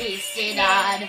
wasted on